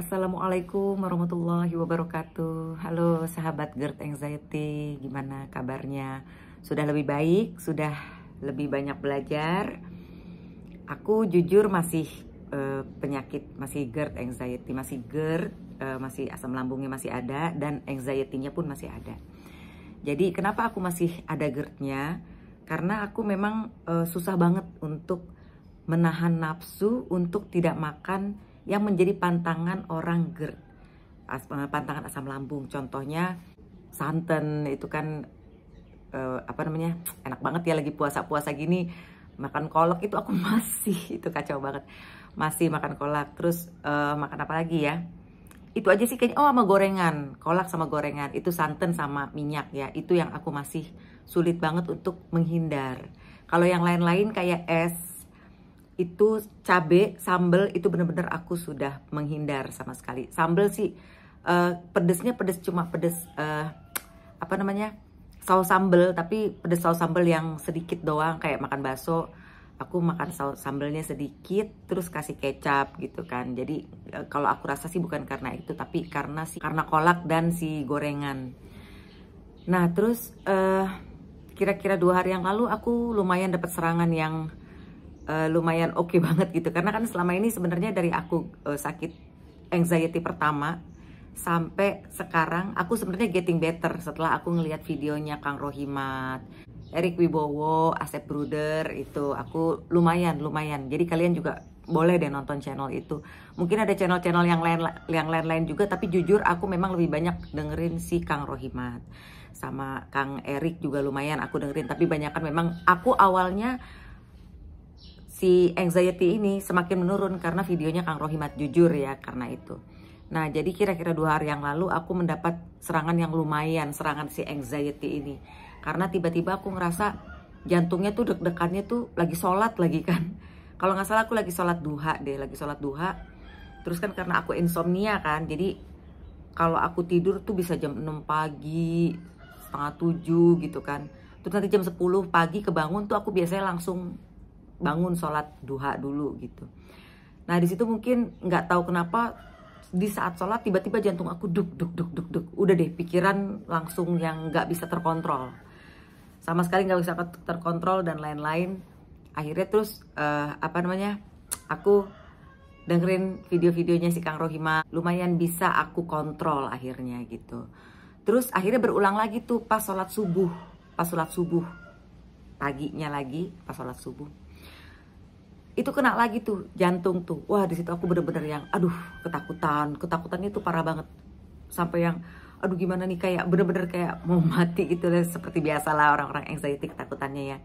Assalamualaikum warahmatullahi wabarakatuh. Halo sahabat GERD Anxiety, gimana kabarnya? Sudah lebih baik, sudah lebih banyak belajar. Aku jujur masih uh, penyakit, masih GERD Anxiety, masih GERD, uh, masih asam lambungnya masih ada dan anxiety-nya pun masih ada. Jadi kenapa aku masih ada GERD-nya? Karena aku memang uh, susah banget untuk menahan nafsu untuk tidak makan yang menjadi pantangan orang GERD. Eh, pantangan asam lambung. Contohnya santan itu kan uh, apa namanya enak banget ya lagi puasa-puasa gini. Makan kolak itu aku masih itu kacau banget. Masih makan kolak. Terus uh, makan apa lagi ya? Itu aja sih kayaknya. Oh sama gorengan. Kolak sama gorengan. Itu santan sama minyak ya. Itu yang aku masih sulit banget untuk menghindar. Kalau yang lain-lain kayak es itu cabe sambel itu bener-bener aku sudah menghindar sama sekali. Sambel sih uh, pedesnya pedes cuma pedes uh, apa namanya saus sambel tapi pedes saus sambel yang sedikit doang kayak makan bakso. Aku makan saus sambelnya sedikit terus kasih kecap gitu kan. Jadi uh, kalau aku rasa sih bukan karena itu tapi karena sih karena kolak dan si gorengan. Nah terus kira-kira dua hari yang lalu aku lumayan dapat serangan yang uh, lumayan oke okay banget gitu karena kan selama ini sebenarnya dari aku uh, sakit anxiety pertama sampai sekarang aku sebenarnya getting better setelah aku ngelihat videonya Kang Rohimat, Erik Wibowo, Asep Bruder itu aku lumayan lumayan. Jadi kalian juga boleh deh nonton channel itu. Mungkin ada channel-channel yang lain yang lain-lain juga tapi jujur aku memang lebih banyak dengerin si Kang Rohimat sama Kang Erik juga lumayan aku dengerin tapi banyak kan memang aku awalnya si anxiety ini semakin menurun karena videonya Kang Rohimat jujur ya karena itu. Nah jadi kira-kira dua hari yang lalu aku mendapat serangan yang lumayan serangan si anxiety ini karena tiba-tiba aku ngerasa jantungnya tuh deg-degannya tuh lagi sholat lagi kan. Kalau nggak salah aku lagi sholat duha deh lagi sholat duha. Terus kan karena aku insomnia kan jadi kalau aku tidur tuh bisa jam 6 pagi setengah 7 gitu kan. Terus nanti jam 10 pagi kebangun tuh aku biasanya langsung bangun sholat duha dulu gitu. Nah di situ mungkin nggak tahu kenapa di saat sholat tiba-tiba jantung aku duk duk duk duk duk. Udah deh pikiran langsung yang nggak bisa terkontrol. Sama sekali nggak bisa terkontrol dan lain-lain. Akhirnya terus uh, apa namanya? Aku dengerin video-videonya si Kang Rohima lumayan bisa aku kontrol akhirnya gitu. Terus akhirnya berulang lagi tuh pas sholat subuh, pas sholat subuh paginya lagi pas sholat subuh itu kena lagi tuh jantung tuh. Wah di situ aku bener-bener yang aduh ketakutan. Ketakutannya tuh parah banget. Sampai yang aduh gimana nih kayak bener-bener kayak mau mati gitu deh seperti biasa lah orang-orang anxiety ketakutannya ya.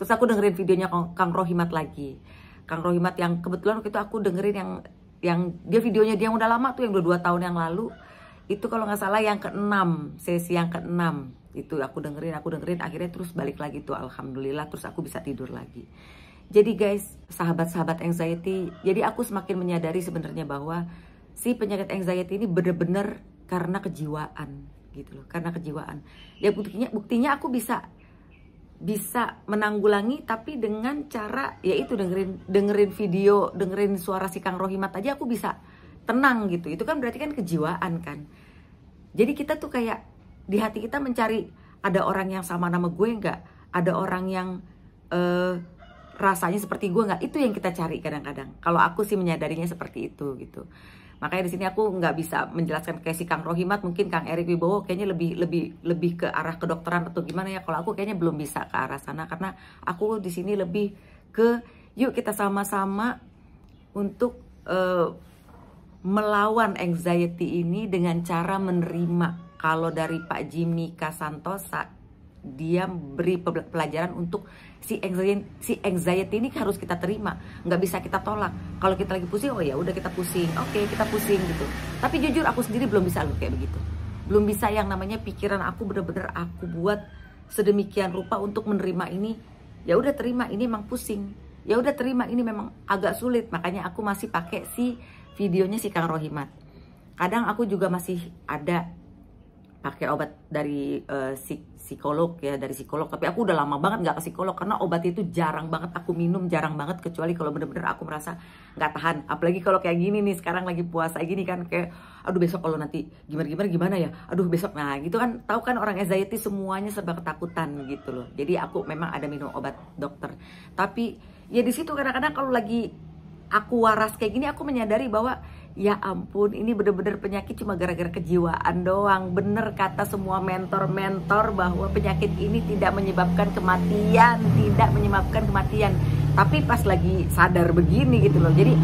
Terus aku dengerin videonya Kang Rohimat lagi. Kang Rohimat yang kebetulan waktu itu aku dengerin yang yang dia videonya dia udah lama tuh yang udah dua tahun yang lalu. Itu kalau nggak salah yang keenam sesi yang keenam. Itu aku dengerin aku dengerin akhirnya terus balik lagi tuh alhamdulillah. Terus aku bisa tidur lagi jadi guys, sahabat-sahabat anxiety, jadi aku semakin menyadari sebenarnya bahwa si penyakit anxiety ini bener-bener karena kejiwaan gitu loh, karena kejiwaan. Ya buktinya buktinya aku bisa bisa menanggulangi tapi dengan cara yaitu dengerin dengerin video, dengerin suara si Kang Rohimat aja aku bisa tenang gitu. Itu kan berarti kan kejiwaan kan. Jadi kita tuh kayak di hati kita mencari ada orang yang sama nama gue nggak, ada orang yang uh, rasanya seperti gue nggak itu yang kita cari kadang-kadang. Kalau aku sih menyadarinya seperti itu gitu. Makanya di sini aku nggak bisa menjelaskan kayak si Kang Rohimat mungkin Kang Erik Wibowo kayaknya lebih lebih lebih ke arah kedokteran atau gimana ya. Kalau aku kayaknya belum bisa ke arah sana karena aku di sini lebih ke yuk kita sama-sama untuk uh, melawan anxiety ini dengan cara menerima. Kalau dari Pak Jimmy Kasantosa dia beri pelajaran untuk si anxiety si anxiety ini harus kita terima. Nggak bisa kita tolak. Kalau kita lagi pusing oh ya udah kita pusing. Oke okay, kita pusing gitu. Tapi jujur aku sendiri belum bisa loh kayak begitu. Belum bisa yang namanya pikiran aku bener-bener aku buat sedemikian rupa untuk menerima ini. Ya udah terima ini emang pusing. Ya udah terima ini memang agak sulit. Makanya aku masih pakai si videonya si Kang Rohimat. Kadang aku juga masih ada pakai obat dari uh, psikolog ya dari psikolog. Tapi aku udah lama banget nggak ke psikolog karena obat itu jarang banget aku minum jarang banget kecuali kalau bener-bener aku merasa nggak tahan. Apalagi kalau kayak gini nih sekarang lagi puasa gini kan kayak aduh besok kalau nanti gimana gimana gimana ya? Aduh besok. Nah gitu kan tahu kan orang anxiety semuanya serba ketakutan gitu loh. Jadi aku memang ada minum obat dokter. Tapi ya di situ kadang-kadang kalau lagi aku waras kayak gini aku menyadari bahwa ya ampun ini bener-bener penyakit cuma gara-gara kejiwaan doang. Bener kata semua mentor-mentor bahwa penyakit ini tidak menyebabkan kematian tidak menyebabkan kematian. Tapi pas lagi sadar begini gitu loh. Jadi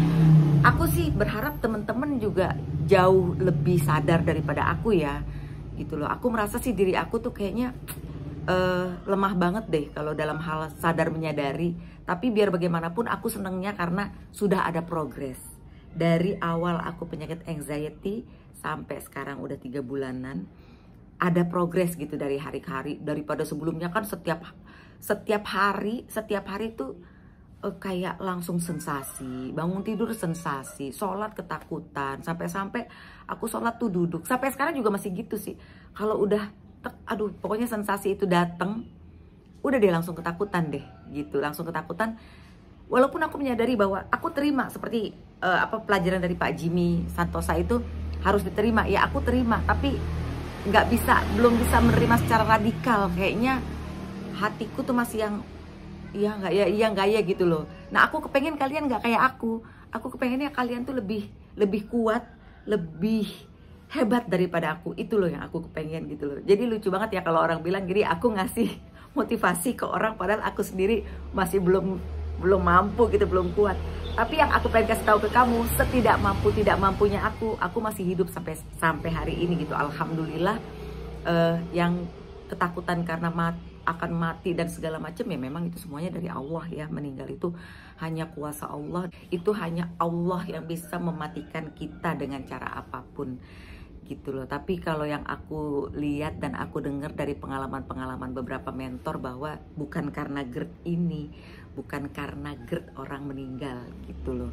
aku sih berharap temen-temen juga jauh lebih sadar daripada aku ya gitu loh. Aku merasa sih diri aku tuh kayaknya uh, lemah banget deh kalau dalam hal sadar menyadari. Tapi biar bagaimanapun aku senengnya karena sudah ada progres dari awal aku penyakit anxiety sampai sekarang udah tiga bulanan ada progres gitu dari hari ke hari. Daripada sebelumnya kan setiap setiap hari setiap hari tuh uh, kayak langsung sensasi bangun tidur sensasi sholat ketakutan sampai-sampai aku sholat tuh duduk. Sampai sekarang juga masih gitu sih. Kalau udah aduh pokoknya sensasi itu dateng udah deh langsung ketakutan deh gitu. Langsung ketakutan walaupun aku menyadari bahwa aku terima seperti uh, apa pelajaran dari Pak Jimmy Santosa itu harus diterima. Ya aku terima tapi nggak bisa belum bisa menerima secara radikal. Kayaknya hatiku tuh masih yang iya nggak ya iya nggak ya gitu loh. Nah aku kepengen kalian nggak kayak aku. Aku kepengennya kalian tuh lebih lebih kuat lebih hebat daripada aku. Itu loh yang aku kepengen gitu loh. Jadi lucu banget ya kalau orang bilang jadi aku ngasih motivasi ke orang padahal aku sendiri masih belum belum mampu gitu belum kuat tapi yang aku pengen kasih tahu ke kamu setidak mampu tidak mampunya aku aku masih hidup sampai sampai hari ini gitu. Alhamdulillah uh, yang ketakutan karena mat, akan mati dan segala macam ya memang itu semuanya dari Allah ya. Meninggal itu hanya kuasa Allah. Itu hanya Allah yang bisa mematikan kita dengan cara apa pun gitu loh. Tapi kalau yang aku lihat dan aku dengar dari pengalaman-pengalaman beberapa mentor bahwa bukan karena GERD ini, bukan karena GERD orang meninggal gitu loh.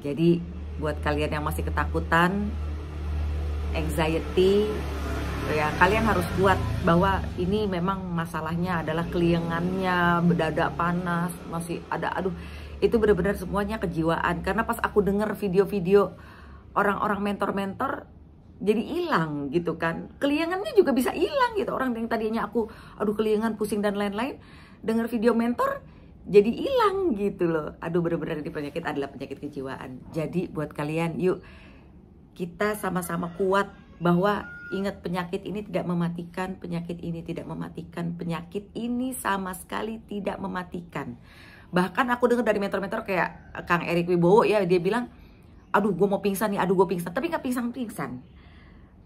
Jadi buat kalian yang masih ketakutan, anxiety, ya kalian harus buat bahwa ini memang masalahnya adalah keliengannya, bedada panas, masih ada aduh itu benar-benar semuanya kejiwaan. Karena pas aku dengar video-video orang-orang mentor-mentor jadi hilang gitu kan. Keliangannya juga bisa hilang gitu. Orang yang tadinya aku aduh keliangan pusing dan lain-lain. Dengar video mentor jadi hilang gitu loh. Aduh bener-bener ini penyakit adalah penyakit kejiwaan. Jadi buat kalian yuk kita sama-sama kuat bahwa ingat penyakit ini tidak mematikan penyakit ini tidak mematikan penyakit ini sama sekali tidak mematikan. Bahkan aku dengar dari mentor-mentor kayak Kang Erik Wibowo ya dia bilang aduh gue mau pingsan nih aduh gue pingsan. Tapi nggak pingsan-pingsan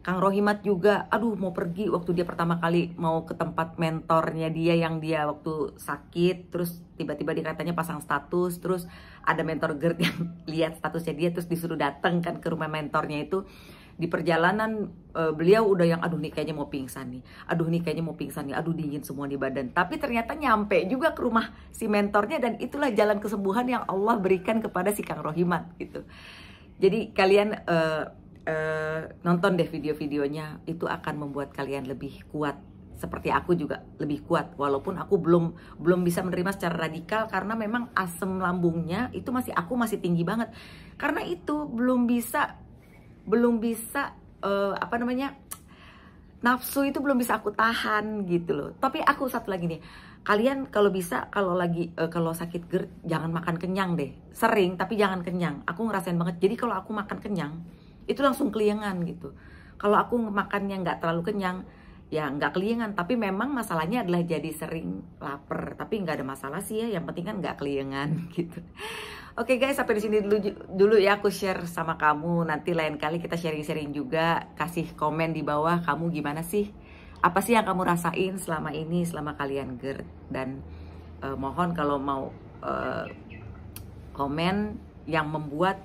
Kang Rohimat juga, aduh mau pergi waktu dia pertama kali mau ke tempat mentornya dia yang dia waktu sakit, terus tiba-tiba dia katanya pasang status, terus ada mentor GERD yang lihat statusnya dia, terus disuruh datang kan ke rumah mentornya itu. Di perjalanan uh, beliau udah yang aduh nih kayaknya mau pingsan nih, aduh nih kayaknya mau pingsan nih, aduh dingin semua di badan. Tapi ternyata nyampe juga ke rumah si mentornya dan itulah jalan kesembuhan yang Allah berikan kepada si Kang Rohimat gitu. Jadi kalian uh, nonton deh video-videonya itu akan membuat kalian lebih kuat. Seperti aku juga lebih kuat walaupun aku belum belum bisa menerima secara radikal karena memang asam lambungnya itu masih aku masih tinggi banget. Karena itu belum bisa belum bisa uh, apa namanya nafsu itu belum bisa aku tahan gitu loh. Tapi aku satu lagi nih kalian kalau bisa kalau lagi uh, kalau sakit GERD jangan makan kenyang deh. Sering tapi jangan kenyang. Aku ngerasain banget. Jadi kalau aku makan kenyang itu langsung keliengan gitu. Kalau aku makannya nggak terlalu kenyang ya nggak keliengan. Tapi memang masalahnya adalah jadi sering lapar. Tapi nggak ada masalah sih ya yang penting kan nggak keliengan gitu. Oke okay guys, sampai di sini dulu dulu ya aku share sama kamu. Nanti lain kali kita sharing-sharing juga, kasih komen di bawah kamu gimana sih? Apa sih yang kamu rasain selama ini selama kalian GERD dan uh, mohon kalau mau uh, komen yang membuat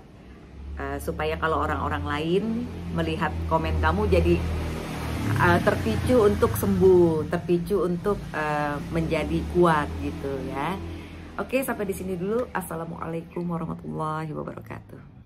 uh, supaya kalau orang-orang lain melihat komen kamu jadi uh, terpicu untuk sembuh, terpicu untuk uh, menjadi kuat gitu ya. Oke, sampai di sini dulu. Assalamualaikum warahmatullahi wabarakatuh.